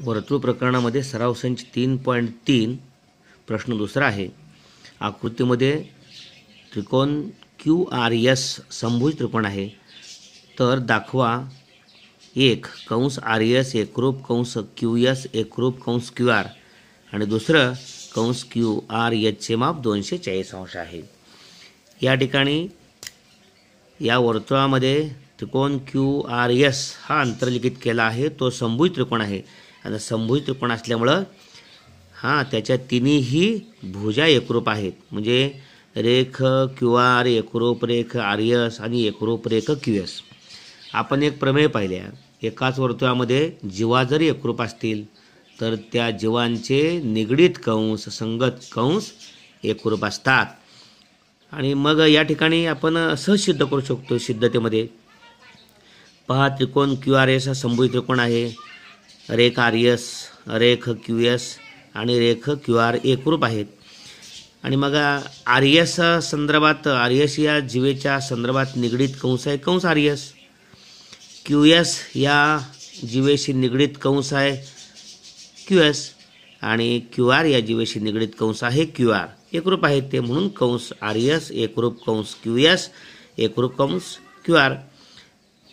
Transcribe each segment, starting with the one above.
वर्तुळ प्रकरणामध्ये सराव संच तीन पॉईंट तीन प्रश्न दुसरा आहे. आकृतीमध्ये त्रिकोण क्यू आर एस संभुज त्रिकोण आहे. तर दाखवा एक कंस आर एस एकरूप कंस क्यू एस एकरूप कंस क्यू आर आणि दुसरं कंस क्यू आर एचचे माप दोनशे चाळीस अंश आहे. या ठिकाणी या वर्तुळामध्ये त्रिकोण क्यू आर एस हा अंतर्लिखित केला आहे. तो संभुज त्रिकोण आहे. आणि समभुज त्रिकोण असल्यामुळं हां त्याच्या तिन्हीही भुजा एकरूप आहेत. म्हणजे रेख क्यू आर एकरूप रेख आर एस आणि एकरूप रेख क्यू एस. आपण एक प्रमेय पाहिल्या. एकाच वर्तुळामध्ये जीवा जरी एकरूप असतील तर त्या जीवांचे निगडीत कंस संगत कंस एकरूप असतात. आणि मग या ठिकाणी आपण सहज सिद्ध करू शकतो सिद्धतेमध्ये. पहा त्रिकोण क्यू आर एस हा संभुज त्रिकोण आहे. रेख आर एस रेख क्यू एस आणि रेख क्यू आर एकरूप आहेत. आणि मग आर एस संदर्भात आर एस या जीवेच्या संदर्भात निगडीत कंस आहे? कंस आर एस क्यू एस या जीवेशी निगडीत कंस आहे. क्यू एस आणि क्यू आर या जीवेशी निगडीत कंस आहे. क्यू आर एकरूप आहेत ते म्हणून कंस आर एस एकरूप कंस क्यू एस एकरूप कंस क्यू आर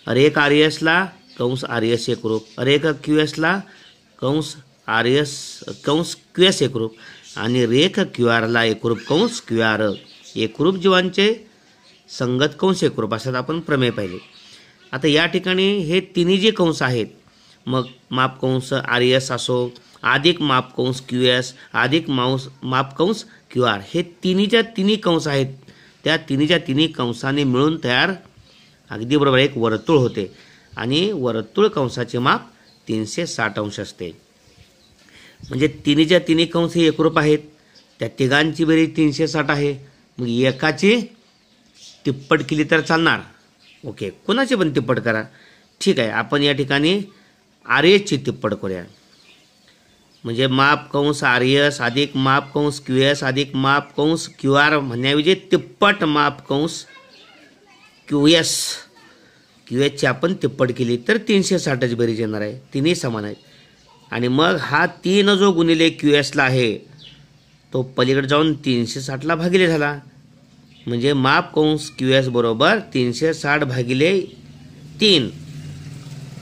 रेख आर एसला कंस आर एस एकरूप एका क्यू एसला कंस आर एस कंस क्यू एस एकरूप आणि रेख क्यू आरला एकरूप कंस क्यू आर एकरूप जीवांचे संगत कंस एकरूप असतात आपण प्रमेय पाहिले. आता या ठिकाणी हे तिन्ही जे कंस आहेत मग माप कंस आर एस असो अधिक माप कंस क्यू एस अधिक मांस माप कंस क्यू आर हे तिन्हीच्या तिन्ही कंस आहेत. त्या तिन्हीच्या तिन्ही कंसाने मिळून तयार अगदी बरोबर एक वर्तुळ होते. आणि वर्तुळ कंसाचे माप तीनशे साठ अंश असते. म्हणजे तिन्हीच्या तिन्ही कंस हे एकरूप आहेत. त्या तिघांची बेरीज तीनशे साठ आहे. मग एकाची तिप्पट केली तर चालणार. ओके कोणाची पण तिप्पट करा. ठीक आहे आपण या ठिकाणी आर एसची तिप्पट करूया. म्हणजे माप कंस आर एस अधिक माप कंस क्यू एस अधिक माप कंस क्यू आर म्हणण्याऐवजी तिप्पट माप कंस क्यू एस क्यू एसची आपण तिप्पट केली तर तीनशे साठाची बेरीज येणार आहे. तिन्ही समान आहेत. आणि मग हा तीन जो गुणिले क्यू एसला आहे तो पलीकडे जाऊन तीनशे साठला भागिले झाला. म्हणजे माप कंस क्यू एस बरोबर तीनशे साठ भागिले तीन.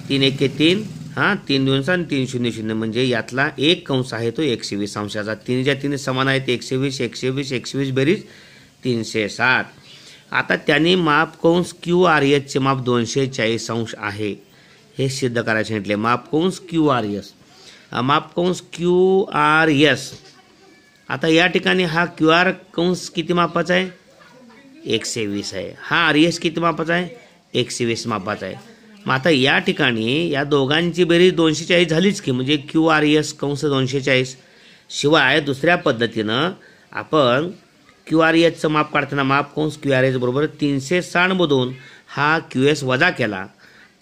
तीन एके तीन. हां तीन दोन आणि तीन शून्य शून्य. म्हणजे यातला एक कंस आहे तो एकशे वीस अंशाचा. तीनच्या तीन समान आहेत. एकशे वीस एकशे वीस एकशे वीस बेरीज तीनशे साठ. आता त्यांनी माप कंस क्यू आर एसचे माप दोनशे चाळीस अंश आहे. हे सिद्ध करायचे सांगितले. माप कंस क्यू आर एस. माप कंस क्यू आर एस. आता या ठिकाणी हा क्यू आर कंस किती मापाचा आहे? एकशे वीस आहे. हा आर एस किती मापाचा आहे? एकशे वीस मापाचा आहे. मग आता या ठिकाणी या दोघांची बेरीज दोनशे चाळीस झालीच की म्हणजे क्यू आर एस कंस दोनशे चाळीस शिवाय दुसऱ्या पद्धतीनं आपण क्यू आर एसचं माप काढताना माप कंस क्यू आर एस बरोबर तीनशे साठमधून हा क्यू एस वजा केला.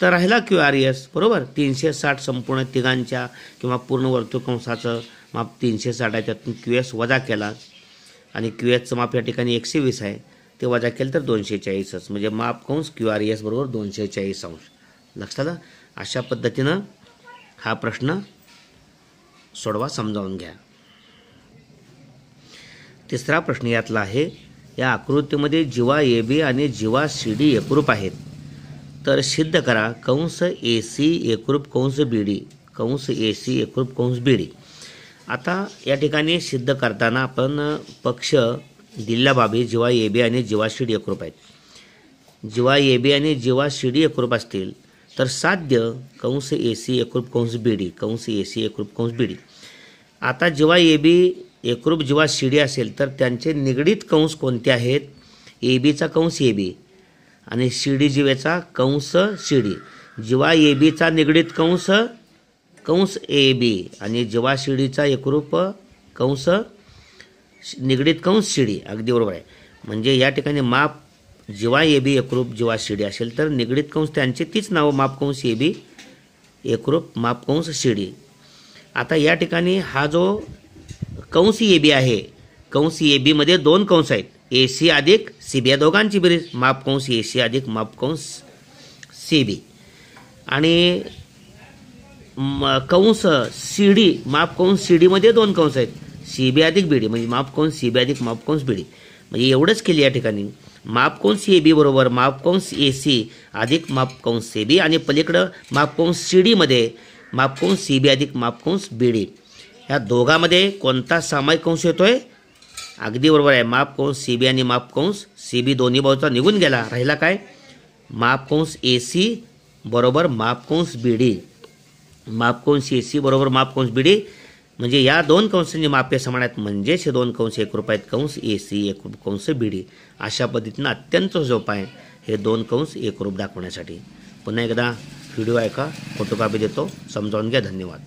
तर राहिला क्यू आर एस बरोबर? तीनशे साठ संपूर्ण तिघांच्या किंवा पूर्ण वर्तुळकंसाचं माप तीनशे साठ आहे त्यातून क्यू एस वजा केला. आणि क्यू एसचं माप या ठिकाणी एकशे वीस आहे ते वजा केलं तर दोनशे चाळीसच. म्हणजे माप कंस क्यू आर एस बरोबर दोनशे चाळीस अंश. लक्षात आलं? अशा पद्धतीनं हा प्रश्न सोडवा समजावून घ्या. तिसरा प्रश्न यातला आहे या आकृतीमध्ये जीवा ए बी आणि जीवा सी डी एकरूप आहेत. तर सिद्ध करा कंस ए सी एकरूप कंस बी डी कंस ए सी एकरूप कंस बी डी. आता या ठिकाणी सिद्ध करताना आपण पक्ष दिलेल्या बाबी जीवा ए बी आणि जीवा सी डी एकरूप आहेत. जीवा ए बी आणि जीवा सी डी एकरूप असतील तर साध्य कंस ए सी एकरूप कंस बी डी कंस ए सी एकरूप कंस बी डी. आता जेव्हा ए बी एकरूप जीवा सी डी असेल तर त्यांचे निगडीत कंस कोणते आहेत? ए बीचा कंस ए बी आणि सी डी जीवेचा कंस सी डी जेव्हा ए बीचा निगडीत कंस कंस ए बी आणि जीवा सी डीचा एकरूप कंस निगडीत कंस सी डी अगदी बरोबर आहे. म्हणजे या ठिकाणी माप जीवा ए बी एकरूप जीवा सी डी असेल तर निगडीत कंस त्यांचे तीच नावं माप कंस ए बी एकरूप माप कंस सी डी आता या ठिकाणी हा जो कंस ए बी आहे कंस ए बीमध्ये दोन कंस आहेत ए सी अधिक सी बी या दोघांची बेरीज माप कंस ए सी अधिक माप कंस सी बी आणि म- कंस सी डी माप कंस सी डीमध्ये दोन कंस आहेत सी बी अधिक बी डी म्हणजे माप कंस सी बी अधिक माप कंस बी डी म्हणजे एवढंच केली या ठिकाणी माप कंस ए बी बरोबर माप कंस ए सी अधिक माप कंस ए बी आणि पलीकडं माप कंस सी डीमध्ये माप कंस सी बी अधिक माप कंस बी डी ह्या दोघांमध्ये कोणता सामायिक कंस आहे अगदी बरोबर आहे. माप कंस सी बी आणि माप कंस. सी बी दोन्ही बाजूचा निघून गेला. राहिला काय? माप कंस ए सी बरोबर माप कंस बी डी. माप कंस ए सी बरोबर माप कंस बी डी. म्हणजे या दोन कंसांची मापे समान आहेत. म्हणजेच हे दोन कंस एक रुपयात कंस ए सी एक रूप कंस बी डी. अशा पद्धतीनं अत्यंत सोपा आहे हे दोन कंस एक रूप दाखवण्यासाठी. पुन्हा एकदा व्हिडिओ ऐका. फोटोकॉपी देतो. समजावून घ्या. धन्यवाद.